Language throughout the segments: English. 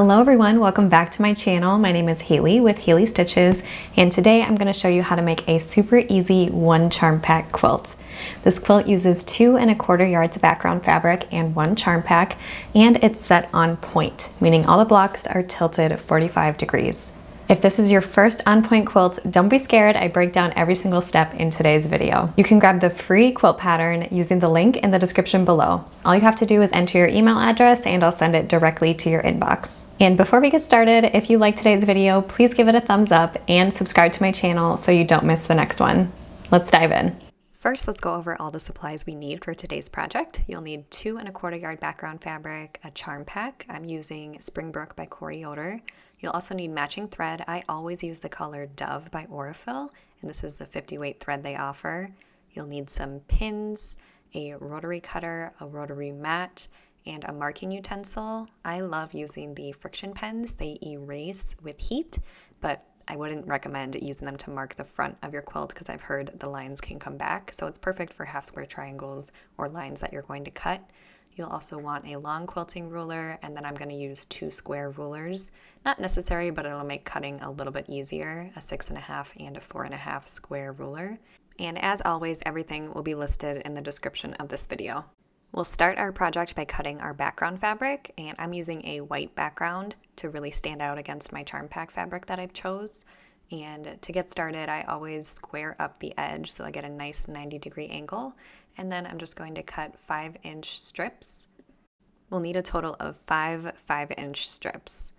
Hello everyone, welcome back to my channel. My name is Hailey with Hailey Stitches and today I'm going to show you how to make a super easy one charm pack quilt. This quilt uses two and a quarter yards of background fabric and one charm pack and it's set on point, meaning all the blocks are tilted 45 degrees. If this is your first on point quilt, don't be scared. I break down every single step in today's video. You can grab the free quilt pattern using the link in the description below. All you have to do is enter your email address and I'll send it directly to your inbox. And before we get started, if you like today's video, please give it a thumbs up and subscribe to my channel so you don't miss the next one. Let's dive in. First, let's go over all the supplies we need for today's project. You'll need two and a quarter yard background fabric, a charm pack. I'm using Springbrook by Corey Yoder, You'll also need matching thread. I always use the color Dove by Aurifil, and this is the 50 weight thread they offer. You'll need some pins, a rotary cutter, a rotary mat, and a marking utensil. I love using the Frixion pens. They erase with heat, but I wouldn't recommend using them to mark the front of your quilt because I've heard the lines can come back. So it's perfect for half square triangles or lines that you're going to cut. You'll also want a long quilting ruler, and then I'm going to use two square rulers. Not necessary, but it'll make cutting a little bit easier, a six and a half and a four and a half square ruler. And as always, everything will be listed in the description of this video. We'll start our project by cutting our background fabric, and I'm using a white background to really stand out against my charm pack fabric that I've chose. And to get started, I always square up the edge so I get a nice 90 degree angle and then I'm just going to cut five inch strips. We'll need a total of five five inch strips.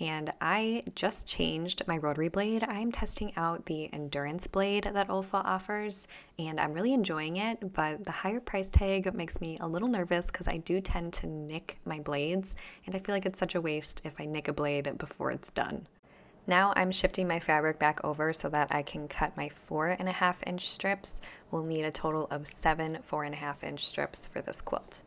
And I just changed my rotary blade. I'm testing out the endurance blade that Olfa offers, and I'm really enjoying it. But the higher price tag makes me a little nervous because I do tend to nick my blades, and I feel like it's such a waste if I nick a blade before it's done. Now I'm shifting my fabric back over so that I can cut my four and a half inch strips. We'll need a total of seven four and a half inch strips for this quilt.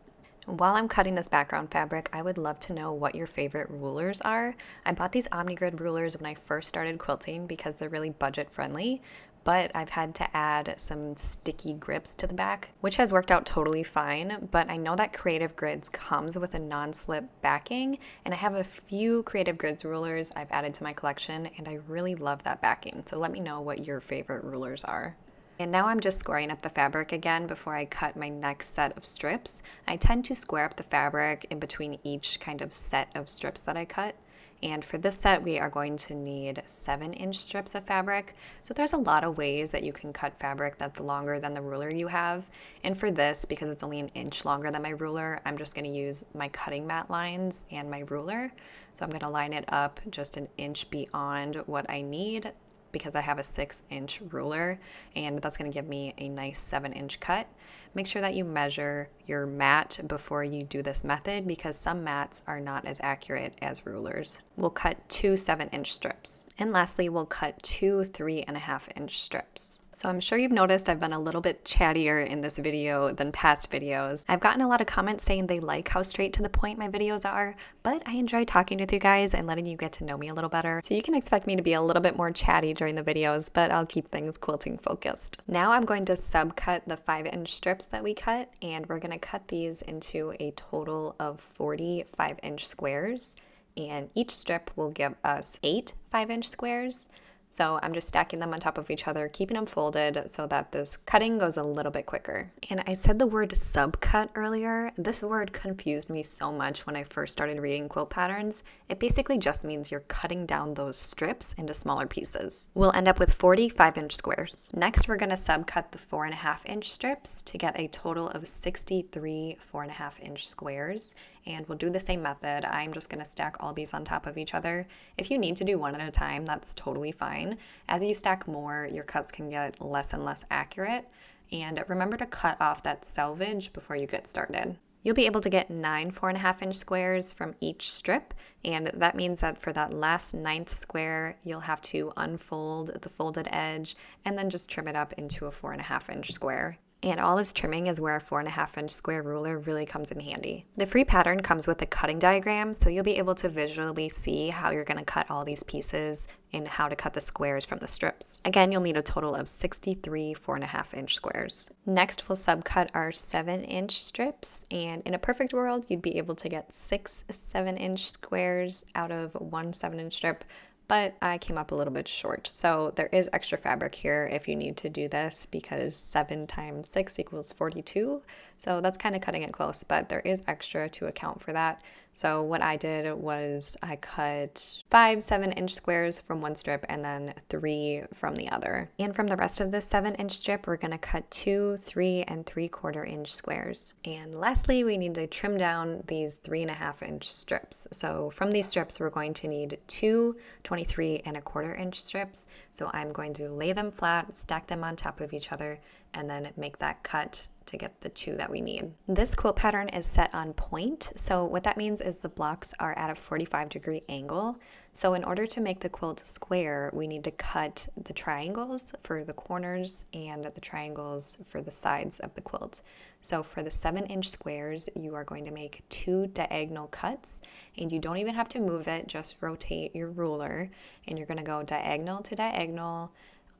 While I'm cutting this background fabric, I would love to know what your favorite rulers are. I bought these OmniGrid rulers when I first started quilting because they're really budget friendly, but I've had to add some sticky grips to the back, which has worked out totally fine. But I know that Creative Grids comes with a non slip backing, and I have a few Creative Grids rulers I've added to my collection, and I really love that backing. So let me know what your favorite rulers are. And now I'm just squaring up the fabric again before I cut my next set of strips. I tend to square up the fabric in between each kind of set of strips that I cut. And for this set, we are going to need seven inch strips of fabric. So there's a lot of ways that you can cut fabric that's longer than the ruler you have. And for this, because it's only an inch longer than my ruler, I'm just gonna use my cutting mat lines and my ruler. So I'm gonna line it up just an inch beyond what I need because I have a six inch ruler and that's gonna give me a nice seven inch cut. Make sure that you measure your mat before you do this method because some mats are not as accurate as rulers. We'll cut two seven inch strips. And lastly, we'll cut two three and a half inch strips. So I'm sure you've noticed I've been a little bit chattier in this video than past videos. I've gotten a lot of comments saying they like how straight to the point my videos are, but I enjoy talking with you guys and letting you get to know me a little better. So you can expect me to be a little bit more chatty during the videos, but I'll keep things quilting focused. Now I'm going to subcut the 5 inch strips that we cut and we're going to cut these into a total of 45 inch squares and each strip will give us 8 5 inch squares. So I'm just stacking them on top of each other, keeping them folded so that this cutting goes a little bit quicker. And I said the word subcut earlier. This word confused me so much when I first started reading quilt patterns. It basically just means you're cutting down those strips into smaller pieces. We'll end up with 45 inch squares. Next, we're gonna subcut the four and a half inch strips to get a total of 63 four and a half inch squares and we'll do the same method. I'm just going to stack all these on top of each other. If you need to do one at a time, that's totally fine. As you stack more, your cuts can get less and less accurate. And remember to cut off that selvage before you get started. You'll be able to get nine four and a half inch squares from each strip, and that means that for that last ninth square, you'll have to unfold the folded edge and then just trim it up into a four and a half inch square. And all this trimming is where a four and a half inch square ruler really comes in handy. The free pattern comes with a cutting diagram, so you'll be able to visually see how you're gonna cut all these pieces and how to cut the squares from the strips. Again, you'll need a total of 63 four and a half inch squares. Next, we'll subcut our seven inch strips, and in a perfect world, you'd be able to get six seven inch squares out of one seven inch strip but I came up a little bit short. So there is extra fabric here if you need to do this because 7 times 6 equals 42. So that's kind of cutting it close, but there is extra to account for that. So what I did was I cut five seven inch squares from one strip and then three from the other. And from the rest of this seven inch strip, we're gonna cut two, three, and three quarter inch squares. And lastly, we need to trim down these three and a half inch strips. So from these strips, we're going to need two 23 and a quarter inch strips. So I'm going to lay them flat, stack them on top of each other, and then make that cut to get the two that we need. This quilt pattern is set on point. So what that means is the blocks are at a 45 degree angle. So in order to make the quilt square, we need to cut the triangles for the corners and the triangles for the sides of the quilt. So for the seven inch squares, you are going to make two diagonal cuts and you don't even have to move it, just rotate your ruler and you're gonna go diagonal to diagonal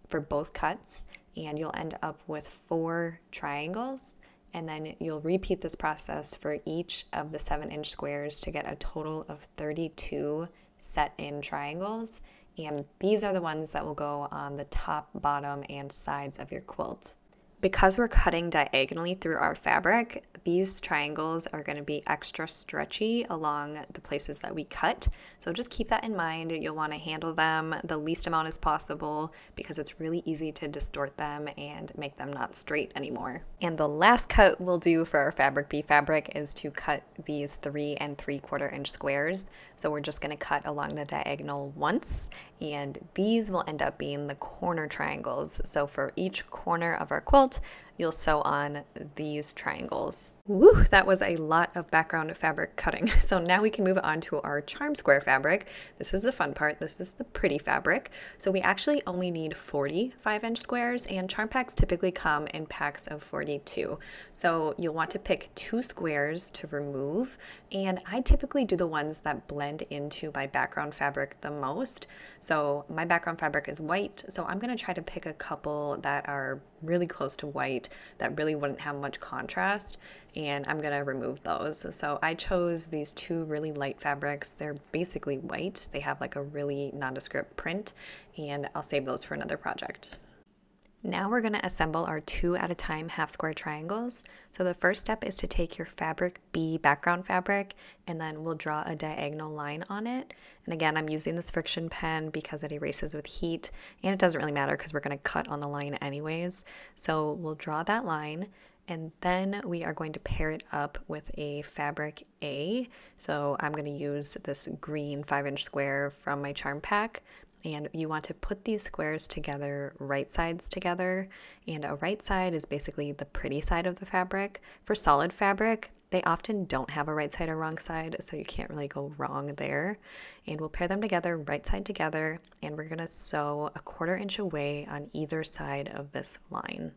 for both cuts and you'll end up with four triangles. And then you'll repeat this process for each of the seven inch squares to get a total of 32 set in triangles. And these are the ones that will go on the top, bottom, and sides of your quilt. Because we're cutting diagonally through our fabric, these triangles are going to be extra stretchy along the places that we cut. So just keep that in mind. You'll want to handle them the least amount as possible because it's really easy to distort them and make them not straight anymore. And the last cut we'll do for our fabric B fabric is to cut these three and three quarter inch squares. So we're just going to cut along the diagonal once and these will end up being the corner triangles. So for each corner of our quilt, world you'll sew on these triangles. Woo, that was a lot of background fabric cutting. So now we can move on to our charm square fabric. This is the fun part. This is the pretty fabric. So we actually only need 45 inch squares and charm packs typically come in packs of 42. So you'll want to pick two squares to remove. And I typically do the ones that blend into my background fabric the most. So my background fabric is white. So I'm gonna try to pick a couple that are really close to white that really wouldn't have much contrast and I'm gonna remove those. So I chose these two really light fabrics. They're basically white. They have like a really nondescript print and I'll save those for another project. Now we're going to assemble our two at a time half square triangles. So the first step is to take your fabric B background fabric and then we'll draw a diagonal line on it. And again, I'm using this Frixion pen because it erases with heat and it doesn't really matter because we're going to cut on the line anyways. So we'll draw that line and then we are going to pair it up with a fabric A. So I'm going to use this green 5 inch square from my charm pack and you want to put these squares together right sides together and a right side is basically the pretty side of the fabric for solid fabric they often don't have a right side or wrong side so you can't really go wrong there and we'll pair them together right side together and we're to sew a quarter inch away on either side of this line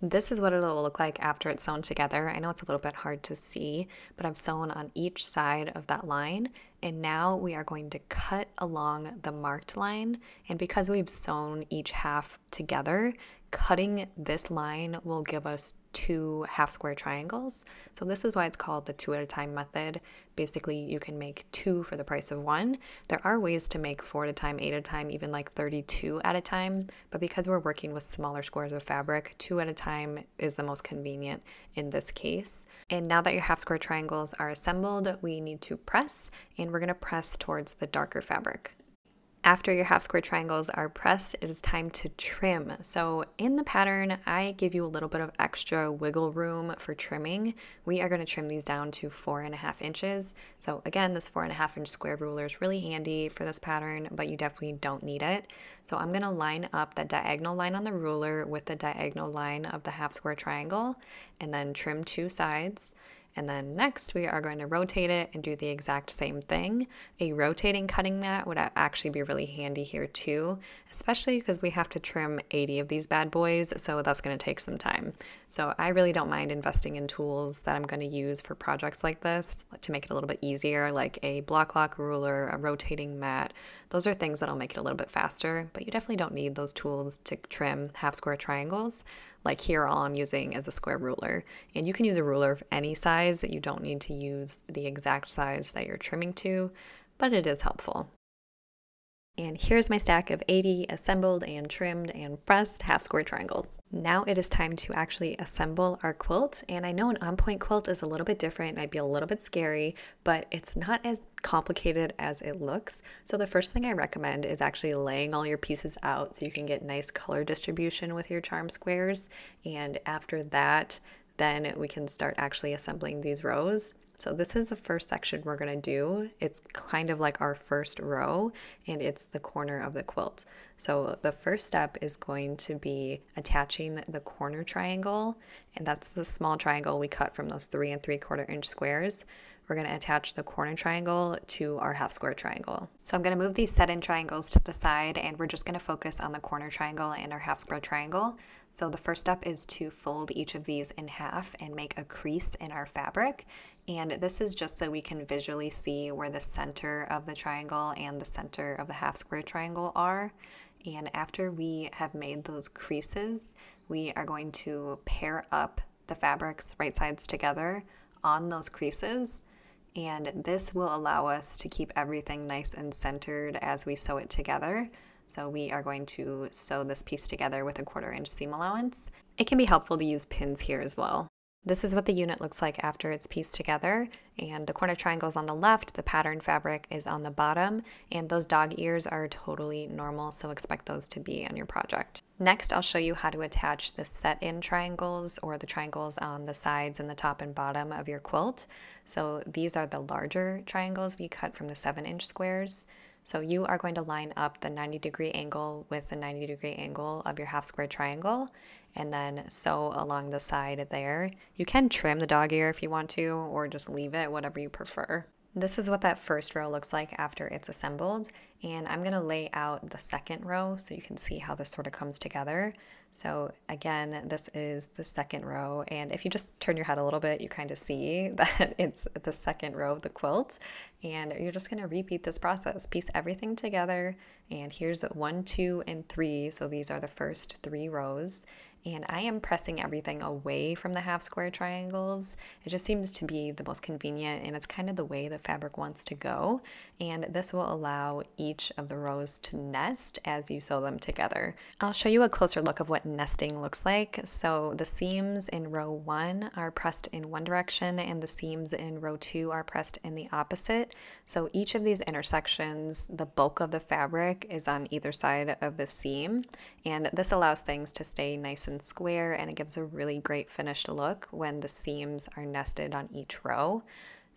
this is what it'll look like after it's sewn together. I know it's a little bit hard to see, but I've sewn on each side of that line. And now we are going to cut along the marked line. And because we've sewn each half together, cutting this line will give us two half square triangles. So this is why it's called the two at a time method. Basically, you can make two for the price of one. There are ways to make four at a time, eight at a time, even like 32 at a time. But because we're working with smaller squares of fabric, two at a time is the most convenient in this case. And now that your half square triangles are assembled, we need to press and we're gonna press towards the darker fabric. After your half square triangles are pressed, it is time to trim. So in the pattern, I give you a little bit of extra wiggle room for trimming. We are gonna trim these down to four and a half inches. So again, this four and a half inch square ruler is really handy for this pattern, but you definitely don't need it. So I'm gonna line up the diagonal line on the ruler with the diagonal line of the half square triangle and then trim two sides. And then next we are going to rotate it and do the exact same thing. A rotating cutting mat would actually be really handy here too, especially because we have to trim 80 of these bad boys, so that's going to take some time. So I really don't mind investing in tools that I'm going to use for projects like this to make it a little bit easier, like a block lock ruler, a rotating mat. Those are things that'll make it a little bit faster, but you definitely don't need those tools to trim half square triangles. Like here, all I'm using is a square ruler. And you can use a ruler of any size. You don't need to use the exact size that you're trimming to, but it is helpful. And here's my stack of 80 assembled and trimmed and pressed half square triangles. Now it is time to actually assemble our quilt. And I know an on-point quilt is a little bit different, might be a little bit scary, but it's not as complicated as it looks. So the first thing I recommend is actually laying all your pieces out so you can get nice color distribution with your charm squares. And after that, then we can start actually assembling these rows. So this is the first section we're to do. It's kind of like our first row and it's the corner of the quilt. So the first step is going to be attaching the corner triangle and that's the small triangle we cut from those three and three quarter inch squares. We're going to attach the corner triangle to our half square triangle. So I'm going to move these set in triangles to the side and we're just going to focus on the corner triangle and our half square triangle. So the first step is to fold each of these in half and make a crease in our fabric. And this is just so we can visually see where the center of the triangle and the center of the half square triangle are. And after we have made those creases, we are going to pair up the fabrics right sides together on those creases. And this will allow us to keep everything nice and centered as we sew it together. So we are going to sew this piece together with a quarter inch seam allowance. It can be helpful to use pins here as well. This is what the unit looks like after it's pieced together. And the corner triangle is on the left, the pattern fabric is on the bottom, and those dog ears are totally normal, so expect those to be on your project. Next, I'll show you how to attach the set-in triangles or the triangles on the sides and the top and bottom of your quilt. So these are the larger triangles we cut from the 7-inch squares. So you are going to line up the 90 degree angle with the 90 degree angle of your half square triangle and then sew along the side there. You can trim the dog ear if you want to or just leave it, whatever you prefer. This is what that first row looks like after it's assembled and I'm gonna lay out the second row so you can see how this sort of comes together. So again, this is the second row and if you just turn your head a little bit, you kind of see that it's the second row of the quilt and you're just gonna repeat this process. Piece everything together and here's one, two, and three. So these are the first three rows and I am pressing everything away from the half square triangles. It just seems to be the most convenient and it's kind of the way the fabric wants to go. And this will allow each of the rows to nest as you sew them together. I'll show you a closer look of what nesting looks like. So the seams in row one are pressed in one direction and the seams in row two are pressed in the opposite. So each of these intersections, the bulk of the fabric is on either side of the seam. And this allows things to stay nice and square and it gives a really great finished look when the seams are nested on each row.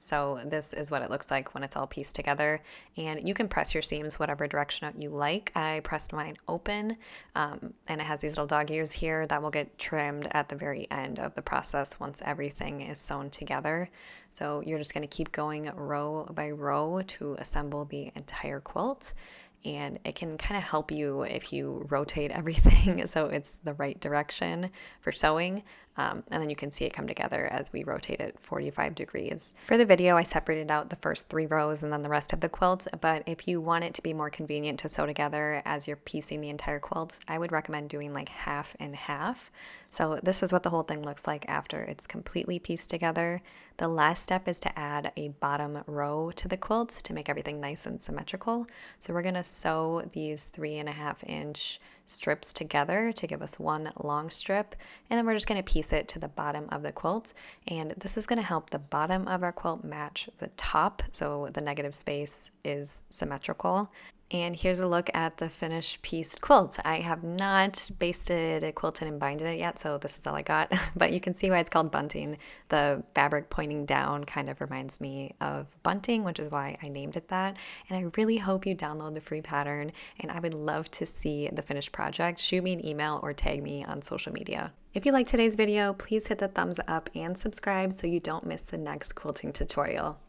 So this is what it looks like when it's all pieced together. And you can press your seams whatever direction you like. I pressed mine open um, and it has these little dog ears here that will get trimmed at the very end of the process once everything is sewn together. So you're just going to keep going row by row to assemble the entire quilt and it can kind of help you if you rotate everything so it's the right direction for sewing um, and then you can see it come together as we rotate it 45 degrees. For the video, I separated out the first three rows and then the rest of the quilt, but if you want it to be more convenient to sew together as you're piecing the entire quilt, I would recommend doing like half and half. So this is what the whole thing looks like after it's completely pieced together. The last step is to add a bottom row to the quilt to make everything nice and symmetrical. So we're gonna sew these three and a half inch strips together to give us one long strip and then we're just going to piece it to the bottom of the quilt and this is going to help the bottom of our quilt match the top so the negative space is symmetrical And here's a look at the finished pieced quilt. I have not basted it, quilted, and binded it yet, so this is all I got. but you can see why it's called bunting. The fabric pointing down kind of reminds me of bunting, which is why I named it that. And I really hope you download the free pattern, and I would love to see the finished project. Shoot me an email or tag me on social media. If you like today's video, please hit the thumbs up and subscribe so you don't miss the next quilting tutorial.